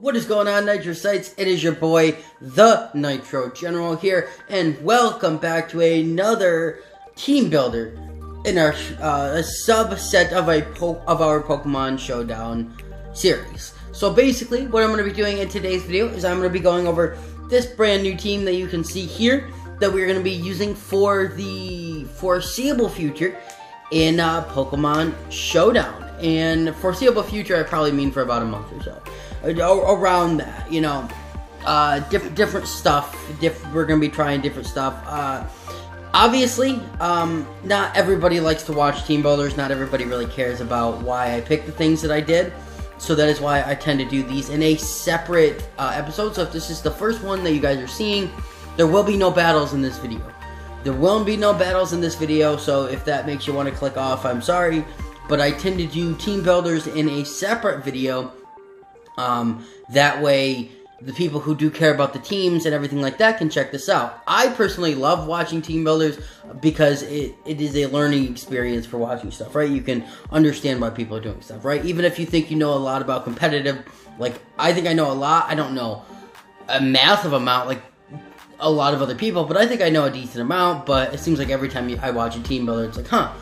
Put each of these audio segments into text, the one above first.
What is going on, Nitrosites? It is your boy, the Nitro General here, and welcome back to another team builder in our uh, a subset of a of our Pokemon Showdown series. So basically, what I'm going to be doing in today's video is I'm going to be going over this brand new team that you can see here that we're going to be using for the foreseeable future in uh, Pokemon Showdown. And foreseeable future, I probably mean for about a month or so around that, you know, uh, different different stuff. Diff- we're gonna be trying different stuff. Uh, obviously, um, not everybody likes to watch team builders. Not everybody really cares about why I picked the things that I did. So that is why I tend to do these in a separate uh, episode. So if this is the first one that you guys are seeing, there will be no battles in this video. There will be no battles in this video. So if that makes you want to click off, I'm sorry. But I tend to do team builders in a separate video um, that way, the people who do care about the teams and everything like that can check this out. I personally love watching team builders because it, it is a learning experience for watching stuff, right? You can understand why people are doing stuff, right? Even if you think you know a lot about competitive, like I think I know a lot, I don't know a massive amount, like a lot of other people, but I think I know a decent amount. But it seems like every time I watch a team builder, it's like, huh,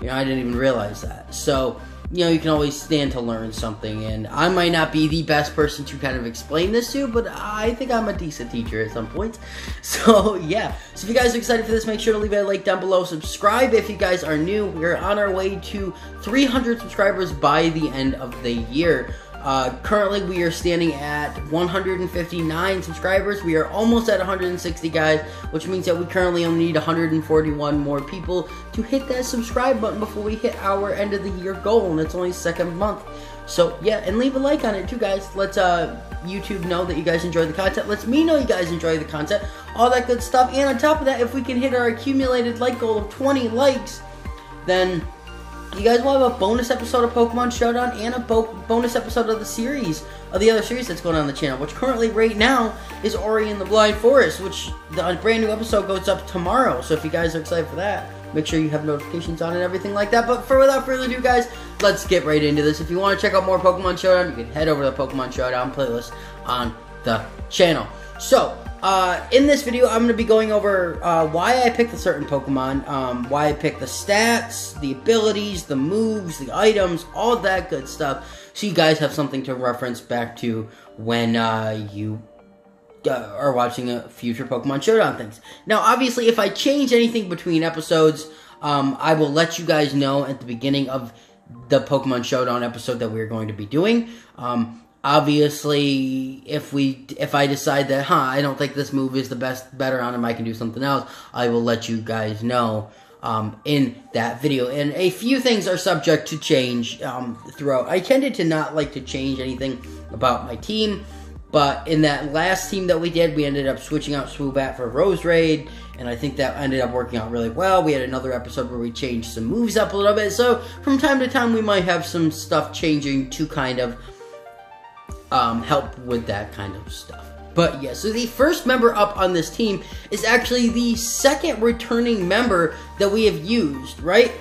you know, I didn't even realize that. So you know, you can always stand to learn something. And I might not be the best person to kind of explain this to, but I think I'm a decent teacher at some point. So, yeah. So, if you guys are excited for this, make sure to leave a like down below. Subscribe if you guys are new. We're on our way to 300 subscribers by the end of the year. Uh, currently, we are standing at 159 subscribers. We are almost at 160 guys, which means that we currently only need 141 more people to hit that subscribe button before we hit our end of the year goal, and it's only second month. So yeah, and leave a like on it too, guys. Let's uh, YouTube know that you guys enjoy the content. Let's me know you guys enjoy the content. All that good stuff. And on top of that, if we can hit our accumulated like goal of 20 likes, then you guys will have a bonus episode of Pokemon Showdown and a bo bonus episode of the series, of the other series that's going on, the channel, which currently, right now, is Ori and the Blind Forest, which the brand new episode goes up tomorrow. So if you guys are excited for that, make sure you have notifications on and everything like that. But for without further ado, guys, let's get right into this. If you want to check out more Pokemon Showdown, you can head over to the Pokemon Showdown playlist on the channel. So, uh, in this video, I'm going to be going over uh, why I picked a certain Pokemon, um, why I picked the stats, the abilities, the moves, the items, all that good stuff, so you guys have something to reference back to when uh, you uh, are watching a future Pokemon Showdown things. Now, obviously, if I change anything between episodes, um, I will let you guys know at the beginning of the Pokemon Showdown episode that we're going to be doing. Um, obviously if we if i decide that huh i don't think this move is the best better on him i can do something else i will let you guys know um, in that video. And a few things are subject to change um, throughout. I tended to not like to change anything about my team but in that last team that we did we ended up switching out swoobat for Roserade and i think that ended up working out really well. We had another episode where we changed some moves up a little bit so from time to time we might have some stuff changing to kind of um, help with that kind of stuff. But yeah, so the first member up on this team is actually the second returning member that we have used, right?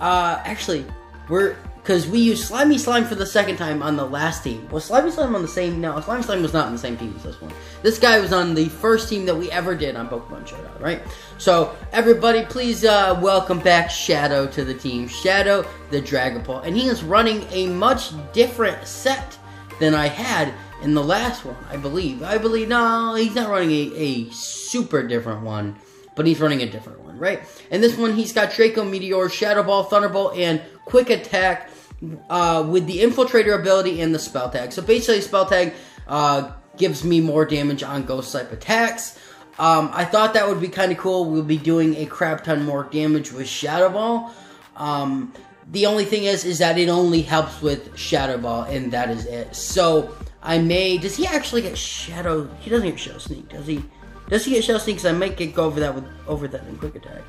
Uh, actually, we're because we used Slimy Slime for the second time on the last team. Was Slimy Slime on the same? No, Slimy Slime was not on the same team as this one. This guy was on the first team that we ever did on Pokemon Showdown, right? So everybody, please uh, welcome back Shadow to the team. Shadow, the Dragapult, and he is running a much different set than I had in the last one, I believe. I believe, no, he's not running a, a super different one, but he's running a different one, right? And this one, he's got Draco Meteor, Shadow Ball, Thunderbolt, and Quick Attack uh, with the Infiltrator ability and the Spell Tag. So basically, Spell Tag uh, gives me more damage on Ghost type attacks. Um, I thought that would be kind of cool. We'll be doing a crap ton more damage with Shadow Ball. Um, the only thing is, is that it only helps with Shadow Ball, and that is it. So I may. Does he actually get Shadow? He doesn't get Shadow Sneak, does he? Does he get Shadow Sneak? Because I might get go over that with over that in Quick Attack.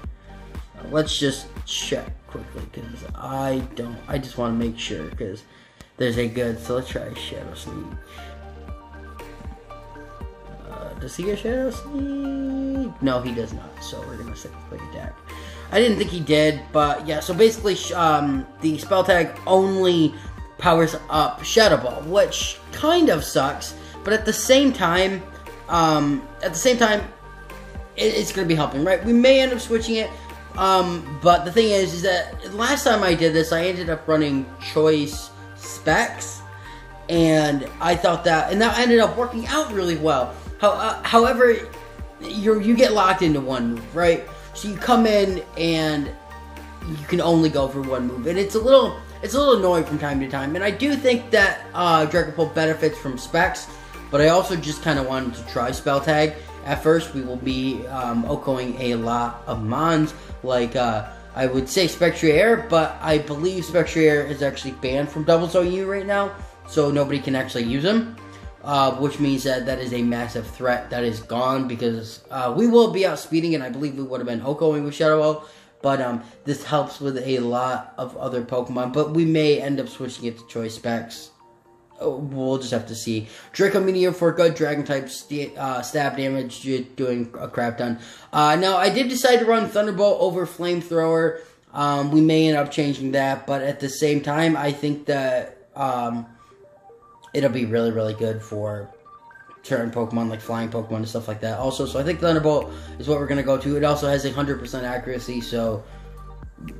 Uh, let's just check quickly because I don't. I just want to make sure because there's a good. So let's try Shadow Sneak. Uh, does he get Shadow Sneak? No, he does not. So we're gonna stick with Quick Attack. I didn't think he did, but yeah. So basically, um, the spell tag only powers up Shadow Ball, which kind of sucks, but at the same time, um, at the same time, it, it's going to be helping, right? We may end up switching it, um, but the thing is, is that last time I did this, I ended up running choice specs, and I thought that, and that ended up working out really well. How, uh, however, you you get locked into one move, right? So you come in and you can only go for one move, and it's a little it's a little annoying from time to time. And I do think that uh, Dragapult benefits from specs, but I also just kind of wanted to try spell tag. At first, we will be um, OHKOing a lot of Mons, like uh, I would say Spectrier, air but I believe Spectrier is actually banned from Doubles OU right now, so nobody can actually use him. Uh, which means that that is a massive threat that is gone because uh, we will be outspeeding, and I believe we would have been OHKOing with Shadow Ball, but um, this helps with a lot of other Pokemon. But we may end up switching it to choice specs. Oh, we'll just have to see. Draco Meteor for good Dragon type st uh, stab damage, doing a crap ton. Uh, now, I did decide to run Thunderbolt over Flamethrower. Um, we may end up changing that, but at the same time, I think that um, it'll be really, really good for certain Pokemon, like flying Pokemon and stuff like that. Also, so I think Thunderbolt is what we're going to go to. It also has a 100% accuracy, so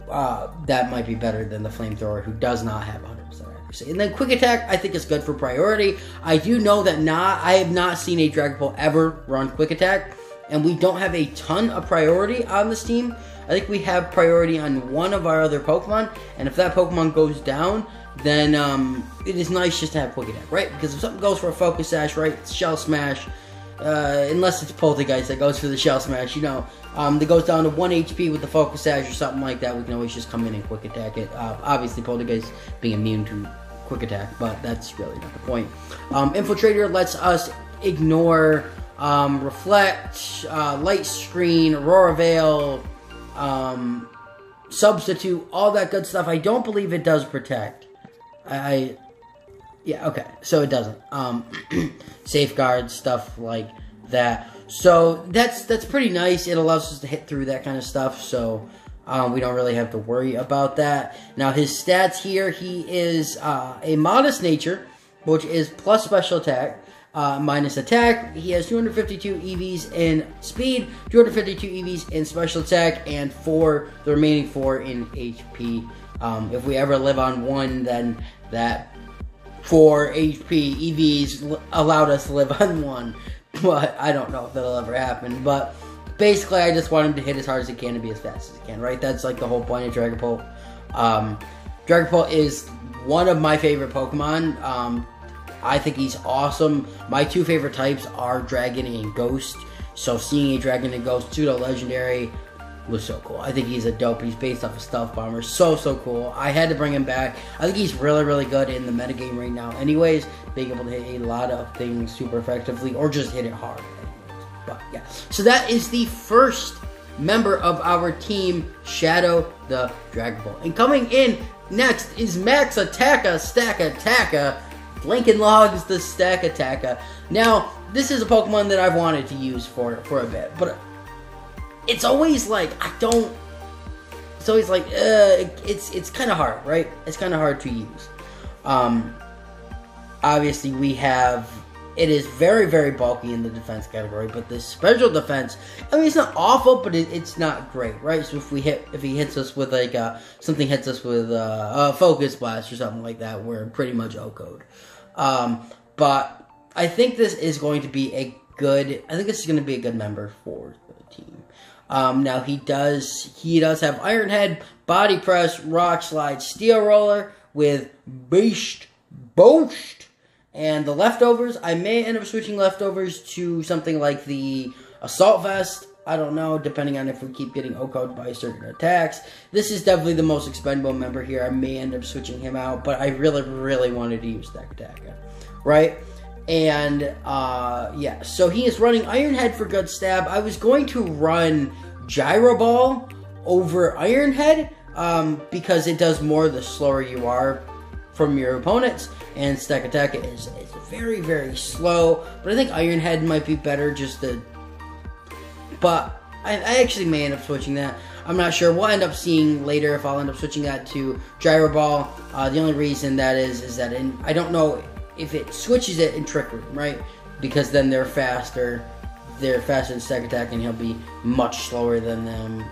uh, that might be better than the Flamethrower, who does not have 100% accuracy. And then Quick Attack, I think is good for priority. I do know that not, I have not seen a Dragon Dragapult ever run Quick Attack, and we don't have a ton of priority on this team. I think we have priority on one of our other Pokemon, and if that Pokemon goes down, then um, it is nice just to have Attack, right? Because if something goes for a Focus Sash, right, Shell Smash, uh, unless it's Poltergeist that goes for the Shell Smash, you know, um, that goes down to 1 HP with the Focus Sash or something like that, we can always just come in and Quick Attack it. Uh, obviously, Poltergeist being immune to Quick Attack, but that's really not the point. Um, Infiltrator lets us ignore um, Reflect, uh, Light Screen, Aurora Veil, um, Substitute, all that good stuff. I don't believe it does Protect. I, I yeah, okay. So it doesn't. Um, safeguard stuff like that. So that's that's pretty nice. It allows us to hit through that kind of stuff. So um, we don't really have to worry about that. Now his stats here, he is uh, a modest nature, which is plus special attack. Uh, minus attack. He has 252 EVs in speed, 252 EVs in special attack, and four, the remaining four in HP. Um, if we ever live on one, then that 4 HP EVs allowed us to live on 1. But I don't know if that'll ever happen. But basically, I just want him to hit as hard as he can and be as fast as he can, right? That's like the whole point of Dragapult. Um, Dragapult is one of my favorite Pokemon. Um, I think he's awesome. My two favorite types are Dragon and Ghost. So seeing a Dragon and Ghost pseudo legendary was so cool. I think he's a dope. He's based off of Stealth Bomber. So, so cool. I had to bring him back. I think he's really, really good in the metagame right now. Anyways, being able to hit a lot of things super effectively or just hit it hard. But, yeah. So that is the first member of our team, Shadow the Dragon Ball. And coming in next is Max Attacka, Stakataka, Lincoln Logs the Stakataka. Now, this is a Pokemon that I've wanted to use for, for a bit, but it's always like I don't. It's always like uh, it's it's kind of hard, right? It's kind of hard to use. Um, obviously, we have it is very very bulky in the defense category, but the special defense, I mean, it's not awful, but it, it's not great, right? So if we hit if he hits us with like uh, something hits us with uh, a focus blast or something like that, we're pretty much OHKO'd. Um, but I think this is going to be a good. I think this is going to be a good member for the team. Um, now he does he does have Iron Head, Body Press, Rock Slide, Steel Roller with Beast Boost, and the leftovers. I may end up switching leftovers to something like the Assault Vest. I don't know, depending on if we keep getting OHKO'd by certain attacks. This is definitely the most expendable member here. I may end up switching him out, but I really, really wanted to use that attack, right? And uh, yeah, so he is running Iron Head for good stab. I was going to run Gyro Ball over Iron Head um, because it does more the slower you are from your opponents, and Stakataka is, is very, very slow. But I think Iron Head might be better just to. But I, I actually may end up switching that. I'm not sure. We'll end up seeing later if I'll end up switching that to Gyro Ball. Uh, the only reason that is is that in, I don't know if it switches it in Trick Room, right? Because then they're faster. They're faster in Stakataka, and he'll be much slower than them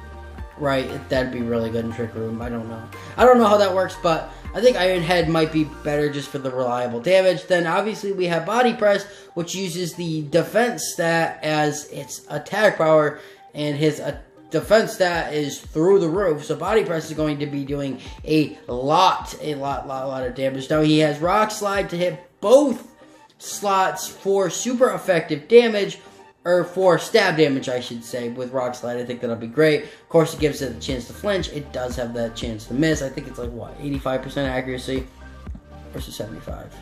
right? That'd be really good in Trick Room. I don't know. I don't know how that works, but I think Iron Head might be better just for the reliable damage. Then obviously we have Body Press, which uses the defense stat as its attack power, and his uh, defense stat is through the roof. So Body Press is going to be doing a lot, a lot, lot, lot of damage. Now he has Rock Slide to hit both slots for super effective damage or for stab damage, I should say, with Rock Slide. I think that'll be great. Of course, it gives it a chance to flinch. It does have that chance to miss. I think it's like, what, 85% accuracy versus 75.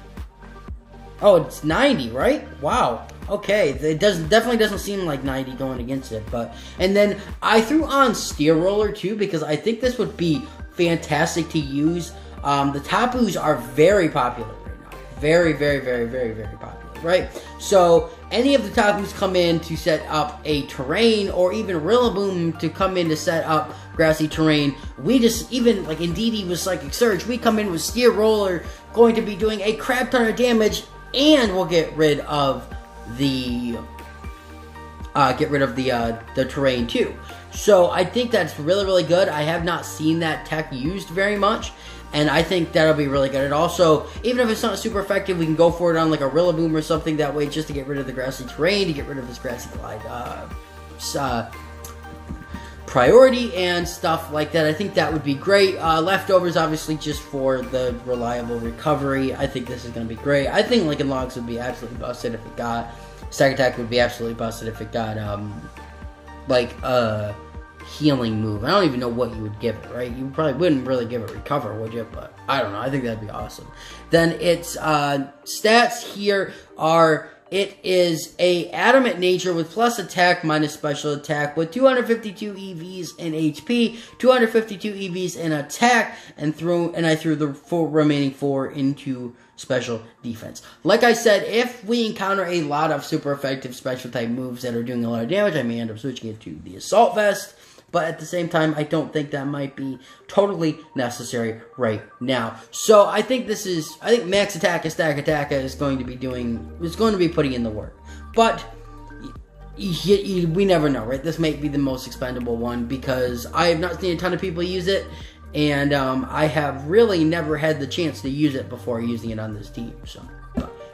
Oh, it's 90, right? Wow. Okay, it does definitely doesn't seem like 90 going against it, but and then I threw on Steel Roller too because I think this would be fantastic to use. Um, the Tapus are very popular right now, very, very, very, very, very popular right? So any of the Tapus come in to set up a terrain, or even Rillaboom to come in to set up grassy terrain. We just, even like Indeedee with Psychic Surge, we come in with Steel Roller, going to be doing a crap ton of damage, and we'll get rid of the uh, get rid of the uh, the terrain too. So I think that's really really good. I have not seen that tech used very much, and I think that'll be really good. And also, even if it's not super effective, we can go for it on like a Rillaboom or something that way, just to get rid of the grassy terrain, to get rid of this grassy glide uh, uh, priority and stuff like that. I think that would be great. Uh, leftovers, obviously, just for the reliable recovery. I think this is going to be great. I think Lincoln Logs would be absolutely busted if it got. Stakataka would be absolutely busted if it got, um, like, uh, healing move. I don't even know what you would give it, right? You probably wouldn't really give it recover, would you? But I don't know. I think that'd be awesome. Then its uh, stats here are it is a adamant nature with plus attack minus special attack with 252 EVs in HP, 252 EVs in attack, and threw and I threw the four remaining four into special defense. Like I said, if we encounter a lot of super effective special type moves that are doing a lot of damage, I may end up switching it to the assault vest but at the same time, I don't think that might be totally necessary right now. So I think this is, I think Max Attack and Stakataka is going to be doing, is going to be putting in the work. But we never know, right? This might be the most expendable one because I have not seen a ton of people use it, and um, I have really never had the chance to use it before using it on this team. So,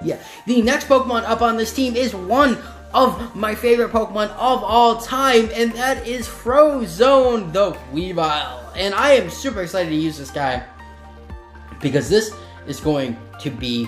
yeah. The next Pokemon up on this team is one of my favorite Pokemon of all time, and that is Frozone the Weavile. And I am super excited to use this guy because this is going to be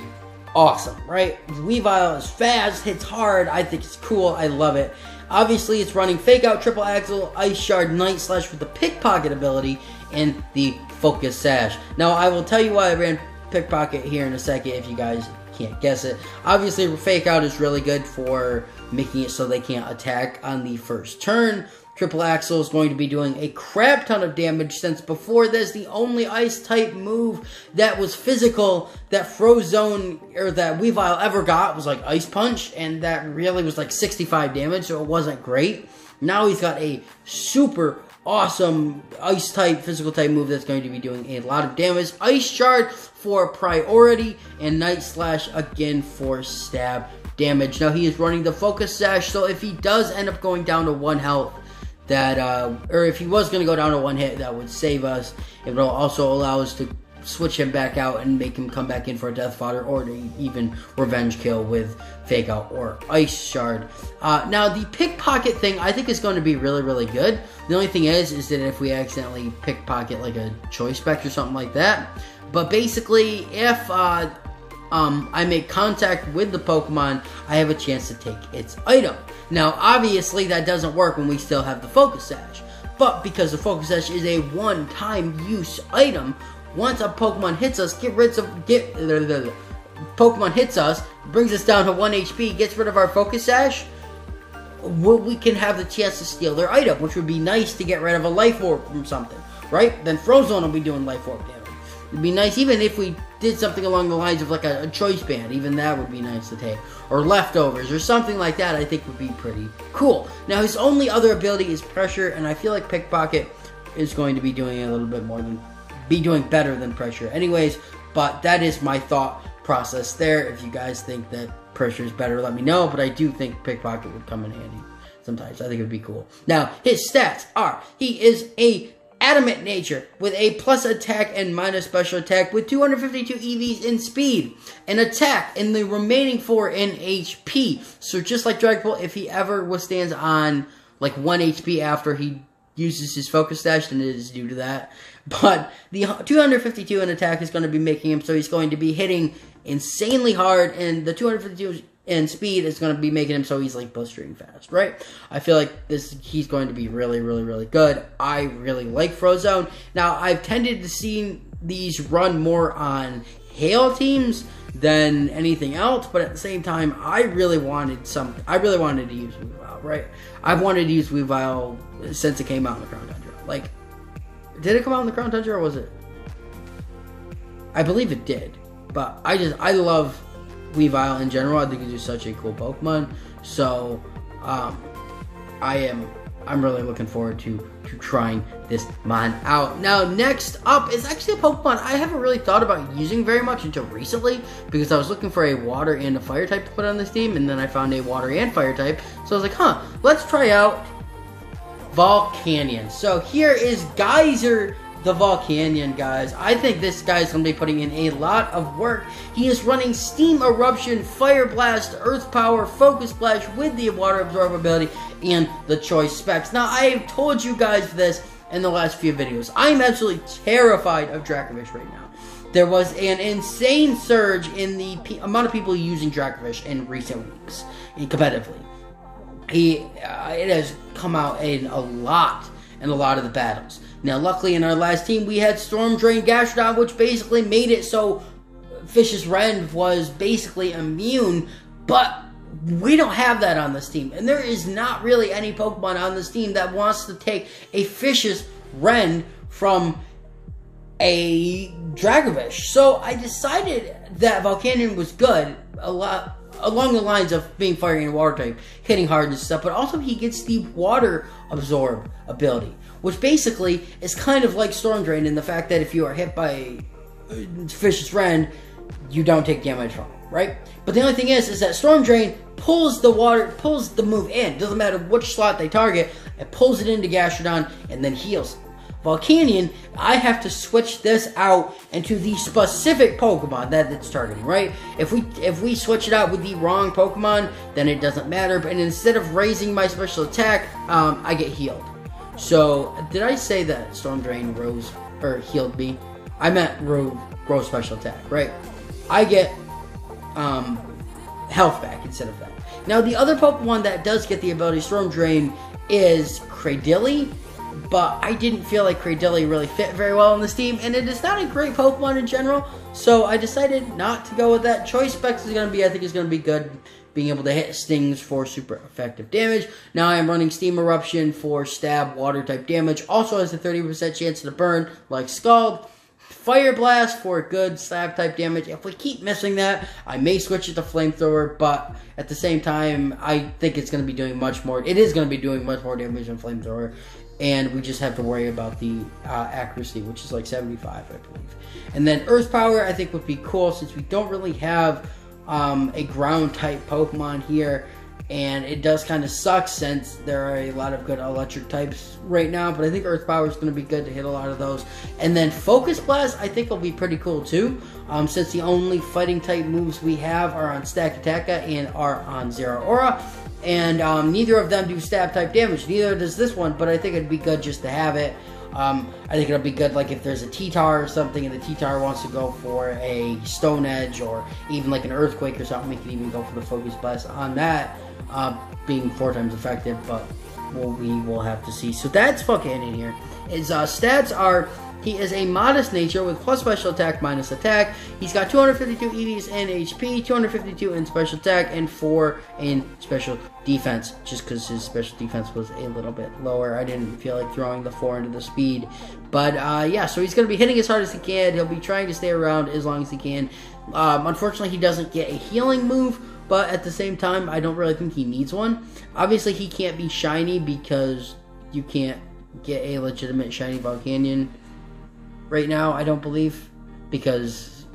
awesome, right? Weavile is fast, hits hard, I think it's cool, I love it. Obviously, it's running Fake Out, Triple Axel, Ice Shard, Night Slash with the Pickpocket ability, and the Focus Sash. Now, I will tell you why I ran Pickpocket here in a second if you guys can't guess it. Obviously, Fake Out is really good for making it so they can't attack on the first turn. Triple Axel is going to be doing a crap ton of damage since before this, the only ice type move that was physical that Frozone or that Weavile ever got was like Ice Punch, and that really was like 65 damage, so it wasn't great. Now he's got a super awesome ice type, physical type move that's going to be doing a lot of damage. Ice Shard for priority, and Night Slash again for stab damage. Now he is running the Focus Sash, so if he does end up going down to one health, that uh, or if he was going to go down to one hit, that would save us. It will also allow us to switch him back out and make him come back in for a death fodder or even revenge kill with fake out or ice shard. Uh, now the pickpocket thing I think is going to be really really good. The only thing is is that if we accidentally pickpocket like a choice spec or something like that. But basically if uh, um, I make contact with the Pokemon, I have a chance to take its item. Now, obviously, that doesn't work when we still have the Focus Sash. But because the Focus Sash is a one-time use item, once a Pokemon hits us, get rid of get the Pokemon hits us, brings us down to one HP, gets rid of our Focus Sash. We can have the chance to steal their item, which would be nice to get rid of a Life Orb from something, right? Then Frozone will be doing Life Orb damage. It'd be nice, even if we did something along the lines of like a, a, choice band, even that would be nice to take. Or leftovers, or something like that, I think would be pretty cool. Now, his only other ability is pressure, and I feel like Pickpocket is going to be doing a little bit more than be doing better than pressure, anyways. But that is my thought process there. If you guys think that pressure is better, let me know. But I do think pickpocket would come in handy sometimes. I think it would be cool. Now, his stats are he is a adamant nature with a plus attack and minus special attack with 252 EVs in speed and attack in the remaining four in HP. So just like Dragon Ball, if he ever withstands on like one HP after he uses his focus sash, then it is due to that. But the 252 in attack is going to be making him so he's going to be hitting insanely hard, and the 252 in speed is going to be making him so he's like blistering fast, right? I feel like this he's going to be really, really, really good. I really like Frozone. Now I've tended to see these run more on Hail teams than anything else, but at the same time, I really wanted some. I really wanted to use Weavile, right? I've wanted to use Weavile since it came out in the Crown Tundra. Like, did it come out in the Crown Tundra or was it? I believe it did, but I just I love Weavile in general. I think it's just such a cool Pokemon. So, um, I am I'm really looking forward to to trying this mon out. Now, next up is actually a Pokemon I haven't really thought about using very much until recently because I was looking for a water and a fire type to put on this team, and then I found a water and fire type. So I was like, huh, let's try out Volcanion. So here is Geyser the Volcanion, guys. I think this guy's going to be putting in a lot of work. He is running Steam Eruption, Fire Blast, Earth Power, Focus Blast with the Water Absorbability and the Choice Specs. Now, I have told you guys this in the last few videos. I'm absolutely terrified of Dracovish right now. There was an insane surge in the amount of people using Dracovish in recent weeks, competitively. He, uh, it has come out in a lot in a lot of the battles. Now, luckily in our last team, we had Storm Drain Gastrodon, which basically made it so Fishious Rend was basically immune, but we don't have that on this team. And there is not really any Pokemon on this team that wants to take a Fishious Rend from a Dracovish. So I decided that Volcanion was good. A lot along the lines of being fire and water type, hitting hard and stuff, but also he gets the water absorb ability, which basically is kind of like Storm Drain in the fact that if you are hit by Fishious Rend, you don't take damage from it, right? But the only thing is, is that Storm Drain pulls the water, pulls the move in. Doesn't matter which slot they target, it pulls it into Gastrodon and then heals Volcanion, I have to switch this out into the specific Pokemon that it's targeting, right? If we if we switch it out with the wrong Pokemon, then it doesn't matter. But instead of raising my special attack, um, I get healed. So did I say that Storm Drain rose or healed me? I meant rose, rose special attack, right? I get um, health back instead of that. Now the other Pokemon that does get the ability Storm Drain is Cradily but I didn't feel like Cradily really fit very well on this team, and it is not a great Pokemon in general, so I decided not to go with that. Choice Specs is going to be, I think, is going to be good, being able to hit stings for super effective damage. Now I am running Steam Eruption for stab water type damage, also has a 30% chance to burn, like Scald. Fire Blast for good stab type damage. If we keep missing that, I may switch it to Flamethrower, but at the same time, I think it's going to be doing much more. It is going to be doing much more damage than Flamethrower and we just have to worry about the uh, accuracy, which is like 75, I believe. And then Earth Power, I think, would be cool since we don't really have um, a ground type Pokemon here. And it does kind of suck since there are a lot of good electric types right now, but I think Earth Power is going to be good to hit a lot of those. And then Focus Blast, I think, will be pretty cool too, um, since the only fighting type moves we have are on Stakataka and are on Zeraora and um, neither of them do stab type damage. Neither does this one, but I think it'd be good just to have it. Um, I think it'll be good, like if there's a T-Tar or something, and the T-Tar wants to go for a Stone Edge or even like an Earthquake or something, we can even go for the Focus Blast on that, uh, being four times effective. But we'll, we will have to see. So that's fucking in here. Is uh, stats are he is a modest nature with plus special attack minus attack. He's got 252 EVs and HP, 252 in special attack, and 4 in special defense. Just because his special defense was a little bit lower. I didn't feel like throwing the 4 into the speed. But uh, yeah, so he's going to be hitting as hard as he can. He'll be trying to stay around as long as he can. Um, unfortunately, he doesn't get a healing move. But at the same time, I don't really think he needs one. Obviously, he can't be shiny because you can't get a legitimate shiny Volcanion right now. I don't believe because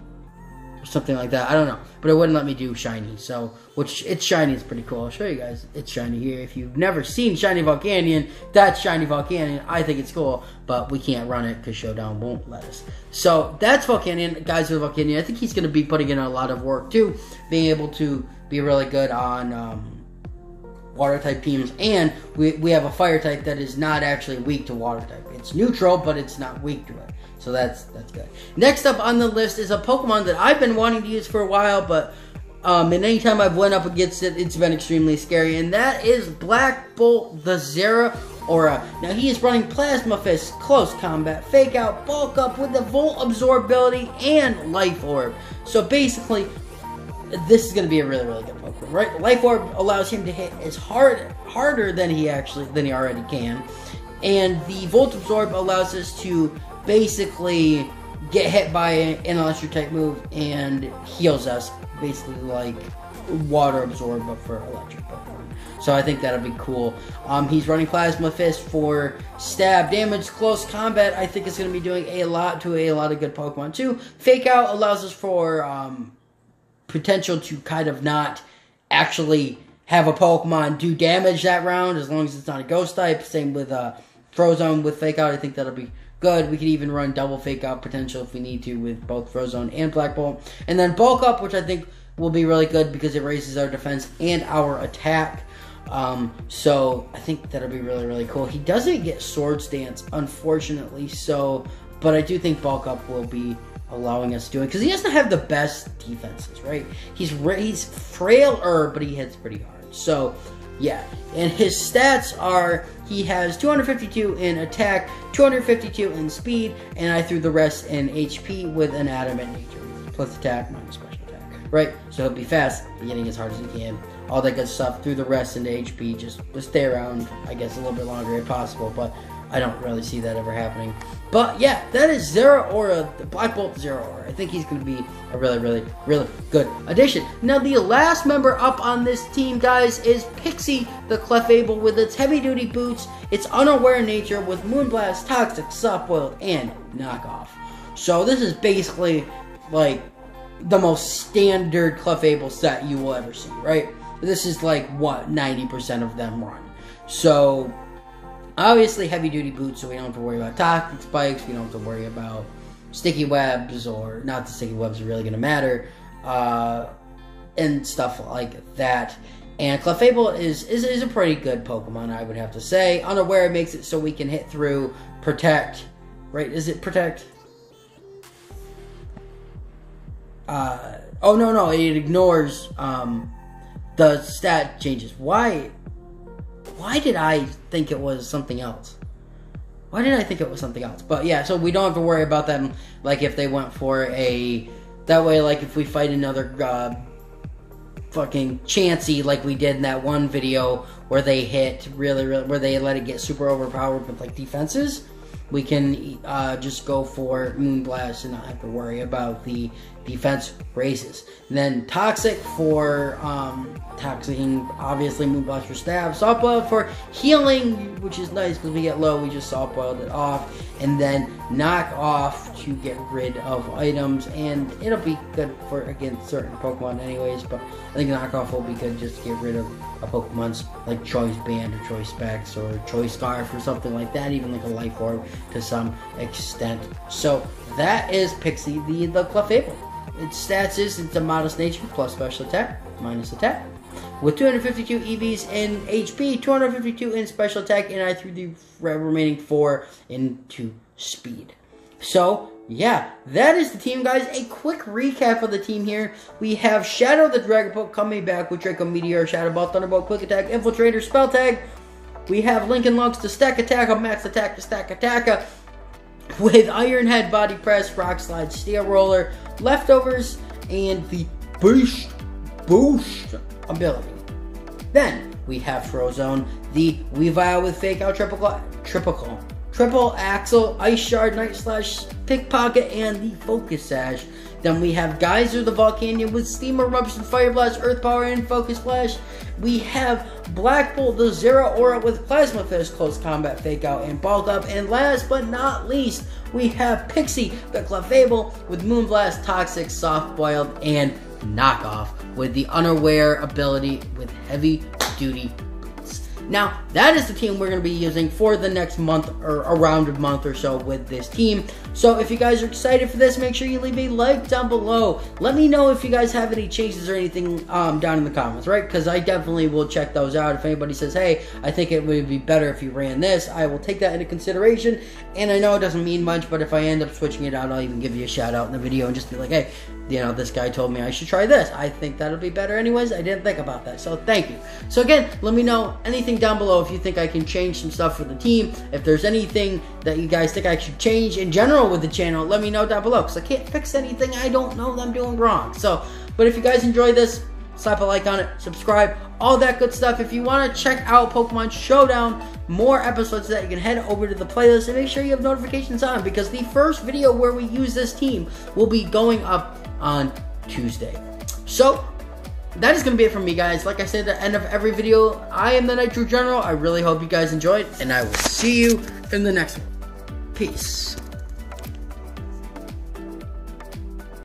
something like that. I don't know, but it wouldn't let me do shiny. So, which it's shiny is pretty cool. I'll show you guys. It's shiny here. If you've never seen shiny Volcanion, that's shiny Volcanion. I think it's cool, but we can't run it because Showdown won't let us. So that's Volcanion, guys. With Volcanion, I think he's going to be putting in a lot of work too, being able to be really good on. Um, water type teams, and we, we have a fire type that is not actually weak to water type. It's neutral, but it's not weak to it. So that's that's good. Next up on the list is a Pokemon that I've been wanting to use for a while, but um, and anytime I've went up against it, it's been extremely scary, and that is Black Bolt the Zera Aura. Now he is running Plasma Fist, Close Combat, Fake Out, Bulk Up with the Volt Absorbability and Life Orb. So basically, this is going to be a really really good Pokemon, right? Life Orb allows him to hit as hard harder than he actually than he already can, and the Volt Absorb allows us to basically get hit by an electric type move and heals us, basically like water absorb but for electric Pokemon. So I think that'll be cool. Um, he's running Plasma Fist for stab damage, close combat. I think it's going to be doing a lot to a, lot of good Pokemon too. Fake Out allows us for um, potential to kind of not actually have a Pokemon do damage that round as long as it's not a Ghost type. Same with uh, Frozone with Fake Out. I think that'll be good. We could even run double fake out potential if we need to with both Frozone and Black Bolt. And then bulk up, which I think will be really good because it raises our defense and our attack. Um, so I think that'll be really, really cool. He doesn't get Swords Dance, unfortunately, so but I do think bulk up will be allowing us to do it because he doesn't have the best defenses, right? He's he's frailer, but he hits pretty hard. So yeah, and his stats are he has 252 in attack, 252 in speed, and I threw the rest in HP with an adamant nature. Plus attack, minus special attack. Right? So he'll be fast, getting as hard as he can. All that good stuff. Threw the rest into HP, just to stay around, I guess, a little bit longer if possible. But I don't really see that ever happening. But yeah, that is Zeraora, the Black Bolt Zeraora. I think he's going to be a really, really, really good addition. Now, the last member up on this team, guys, is Pixie the Clefable with its heavy duty boots, its unaware nature with Moonblast, Toxic, Soft Boiled, and Knockoff. So, this is basically like the most standard Clefable set you will ever see, right? This is like what 90% of them run. So, Obviously, heavy duty boots, so we don't have to worry about toxic spikes. We don't have to worry about sticky webs, or not the sticky webs are really going to matter, uh, and stuff like that. And Clefable is, is is a pretty good Pokemon, I would have to say. Unaware makes it so we can hit through, protect. Right? Is it protect? Uh, oh no no! It ignores um, the stat changes. Why? Why did I think it was something else? Why did I think it was something else? But yeah, so we don't have to worry about them like if they went for a that way like if we fight another uh, fucking Chansey like we did in that one video where they hit really, really where they let it get super overpowered with like defenses we can uh, just go for Moonblast and not have to worry about the defense raises. And then Toxic for um, toxicing, obviously Moonblast for stab. Soft Boiled for healing, which is nice because we get low, we just soft boiled it off. And then Knock Off to get rid of items, and it'll be good for against certain Pokemon anyways, but I think Knock Off will be good just to get rid of a Pokemon's like Choice Band or Choice Specs or Choice Scarf or something like that, even like a Life Orb to some extent. So that is Pixie the, the Clefable. Its stats is it's a modest nature plus special attack, minus attack. With 252 EVs in HP, 252 in special attack, and I threw the remaining four into speed. So, yeah, that is the team, guys. A quick recap of the team here. We have Shadow the Dragapult coming back with Draco Meteor, Shadow Ball, Thunderbolt, Quick Attack, Infiltrator, Spell Tag. We have Lincoln Logs to Stakataka, a Max Attack to Stakataka, with Iron Head, Body Press, Rock Slide, Steel Roller, Leftovers, and the Boost Boost ability. Then we have Frozone, the Weavile with Fake Out Triple Triple Triple Axel, Ice Shard, Night Slash, Pickpocket, and the Focus Sash. Then we have Geyser the Volcanion with Steam Eruption, Fire Blast, Earth Power, and Focus Blast. We have Black Bolt the aura with Plasma Fist, Close Combat, Fake Out, and Bulk Up. And last but not least, we have Pixie the Clefable with Moonblast, Toxic, Soft Boiled, and Knockoff with the Unaware ability with Heavy Duty now, that is the team we're going to be using for the next month or around a month or so with this team. So if you guys are excited for this, make sure you leave a like down below. Let me know if you guys have any changes or anything um, down in the comments, right? Because I definitely will check those out. If anybody says, hey, I think it would be better if you ran this, I will take that into consideration. And I know it doesn't mean much, but if I end up switching it out, I'll even give you a shout out in the video and just be like, hey, you know, this guy told me I should try this. I think that'll be better anyways. I didn't think about that. So thank you. So again, let me know anything down below if you think I can change some stuff for the team. If there's anything that you guys think I should change in general with the channel, let me know down below because I can't fix anything I don't know I'm doing wrong. So, but if you guys enjoy this, slap a like on it, subscribe, all that good stuff. If you want to check out Pokemon Showdown, more episodes that you can head over to the playlist and make sure you have notifications on because the first video where we use this team will be going up on Tuesday. So, that is going to be it from me, guys. Like I said at the end of every video, I am the Nitro General. I really hope you guys enjoyed, and I will see you in the next one. Peace.